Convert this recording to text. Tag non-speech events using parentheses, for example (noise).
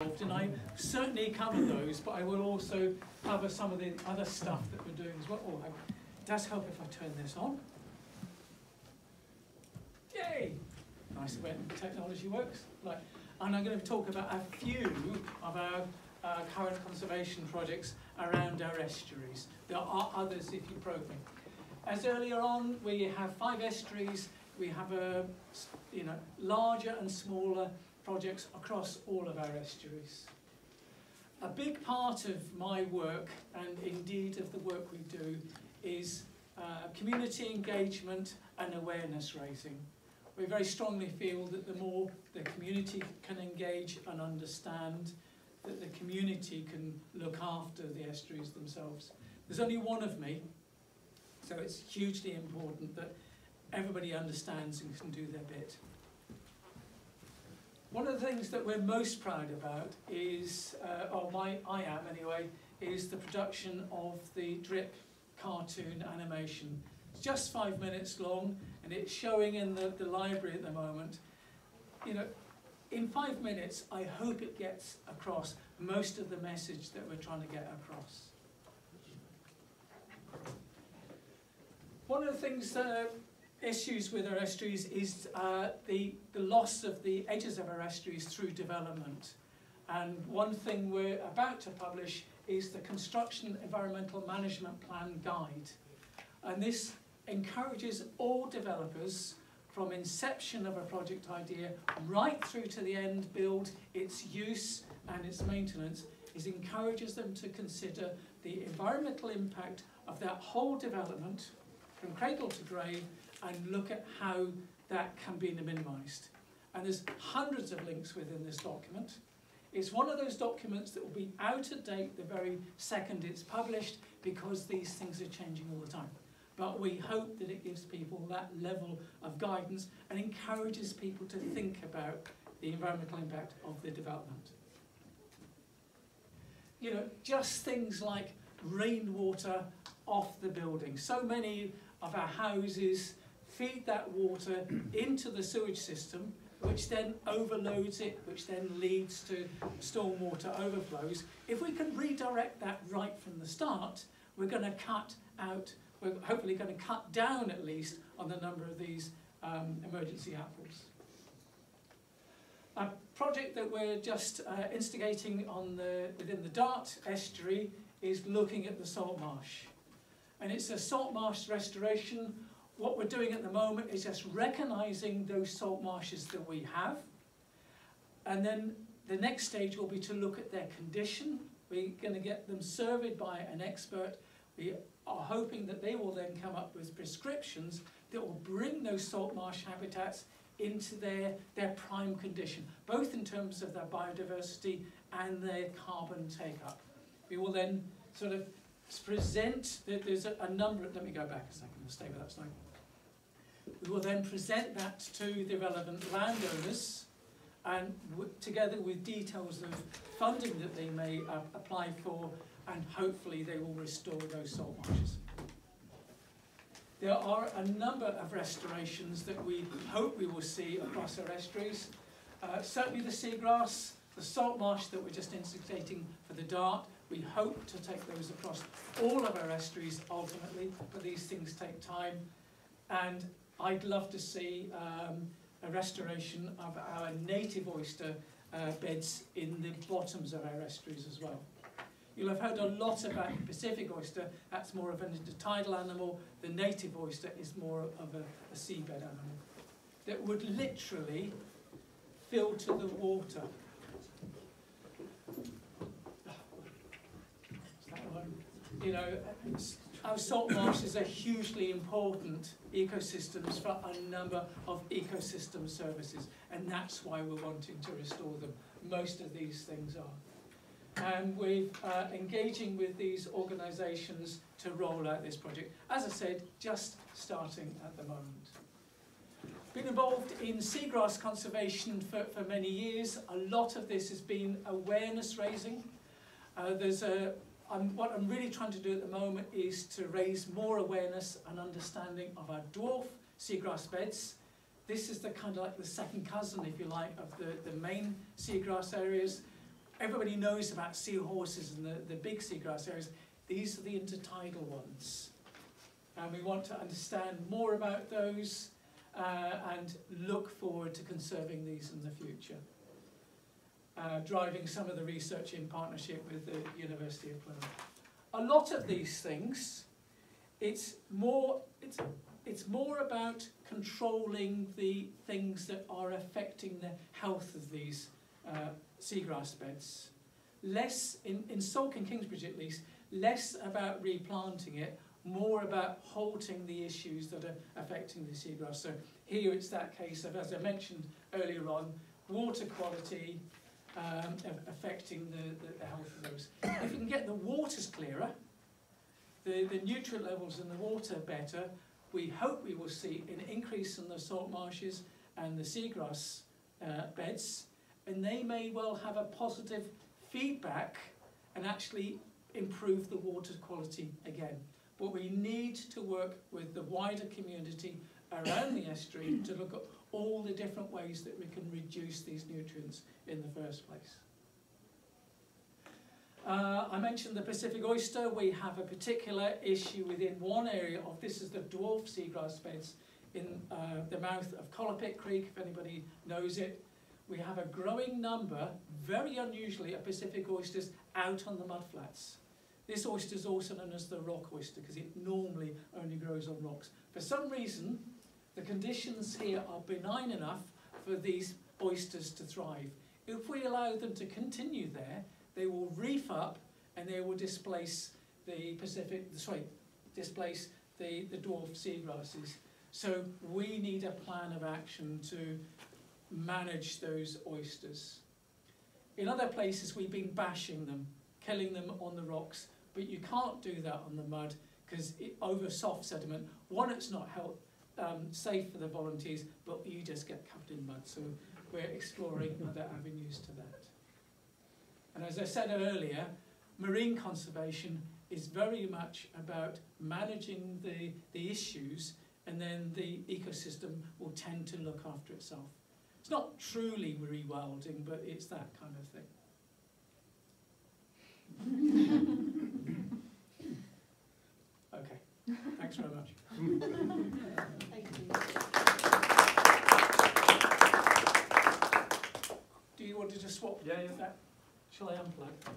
and I certainly cover those, but I will also cover some of the other stuff that we're doing as well. Oh, it does help if I turn this on. Yay! Nice when technology works. Right, and I'm going to talk about a few of our uh, current conservation projects around our estuaries. There are others if you probe me. As earlier on, we have five estuaries. We have a, you know, larger and smaller projects across all of our estuaries. A big part of my work, and indeed of the work we do, is uh, community engagement and awareness raising. We very strongly feel that the more the community can engage and understand, that the community can look after the estuaries themselves. There's only one of me, so it's hugely important that everybody understands and can do their bit. One of the things that we're most proud about is, uh, or my, I am anyway, is the production of the drip cartoon animation. It's just five minutes long and it's showing in the, the library at the moment. You know, in five minutes, I hope it gets across most of the message that we're trying to get across. One of the things uh, issues with our estuaries is uh, the, the loss of the edges of our estuaries through development. And one thing we're about to publish is the Construction Environmental Management Plan Guide. And this encourages all developers from inception of a project idea right through to the end build, its use and its maintenance, is encourages them to consider the environmental impact of that whole development from cradle to grave and look at how that can be minimised. And there's hundreds of links within this document. It's one of those documents that will be out of date the very second it's published because these things are changing all the time. But we hope that it gives people that level of guidance and encourages people to think about the environmental impact of the development. You know, just things like rainwater off the building. So many of our houses feed that water into the sewage system, which then overloads it, which then leads to stormwater overflows. If we can redirect that right from the start, we're going to cut out, we're hopefully going to cut down at least on the number of these um, emergency outfalls. A project that we're just uh, instigating on the, within the Dart estuary is looking at the salt marsh. And it's a salt marsh restoration what we're doing at the moment is just recognising those salt marshes that we have. And then the next stage will be to look at their condition. We're going to get them surveyed by an expert. We are hoping that they will then come up with prescriptions that will bring those salt marsh habitats into their, their prime condition, both in terms of their biodiversity and their carbon take-up. We will then sort of present, there's a, a number, let me go back a second, I'll stay with that slide. We will then present that to the relevant landowners and together with details of funding that they may uh, apply for and hopefully they will restore those salt marshes. There are a number of restorations that we hope we will see across our estuaries. Uh, certainly the seagrass, the salt marsh that we're just instigating for the Dart, we hope to take those across all of our estuaries ultimately, but these things take time. And I'd love to see um, a restoration of our native oyster uh, beds in the bottoms of our estuaries as well. You'll have heard a lot about the Pacific oyster, that's more of an intertidal animal, the native oyster is more of a, a seabed animal that would literally filter the water. You know, our salt marshes are hugely important ecosystems for a number of ecosystem services, and that's why we're wanting to restore them. Most of these things are. And we're uh, engaging with these organisations to roll out this project. As I said, just starting at the moment. Been involved in seagrass conservation for, for many years. A lot of this has been awareness raising. Uh, there's a, I'm, what I'm really trying to do at the moment is to raise more awareness and understanding of our dwarf seagrass beds. This is the kind of like the second cousin, if you like, of the, the main seagrass areas. everybody knows about seahorses and the, the big seagrass areas. These are the intertidal ones. And we want to understand more about those uh, and look forward to conserving these in the future. Uh, driving some of the research in partnership with the University of Plymouth. A lot of these things, it's more, it's, it's more about controlling the things that are affecting the health of these uh, seagrass beds. Less, in, in Salcombe Kingsbridge at least, less about replanting it, more about halting the issues that are affecting the seagrass. So here it's that case of, as I mentioned earlier on, water quality, um, affecting the, the, the health of those. If we can get the waters clearer, the, the nutrient levels in the water better, we hope we will see an increase in the salt marshes and the seagrass uh, beds, and they may well have a positive feedback and actually improve the water quality again. But we need to work with the wider community around the estuary to look at all the different ways that we can reduce these nutrients in the first place. Uh, I mentioned the Pacific oyster. We have a particular issue within one area of this is the dwarf seagrass beds in uh, the mouth of Collapit Creek, if anybody knows it. We have a growing number, very unusually, of Pacific oysters out on the mudflats. This oyster is also known as the rock oyster because it normally only grows on rocks. For some reason, the conditions here are benign enough for these oysters to thrive. If we allow them to continue there, they will reef up and they will displace the Pacific, sorry, displace the, the dwarf seagrasses. So we need a plan of action to manage those oysters. In other places we've been bashing them, killing them on the rocks, but you can't do that on the mud because over soft sediment, one, it's not help, um, safe for the volunteers, but you just get covered in mud. So we're exploring (laughs) other avenues to that. And as I said earlier, marine conservation is very much about managing the, the issues and then the ecosystem will tend to look after itself. It's not truly rewilding, but it's that kind of thing. (laughs) okay, thanks very much. Do you want to just swap Yeah, yeah. that? Shall I unplug?